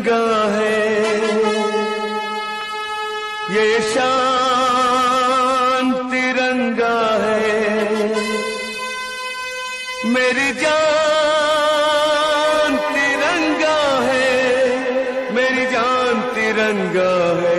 गंगा है। ये शान तिरंगा है। मेरी जान तिरंगा है। मेरी जान तिरंगा है।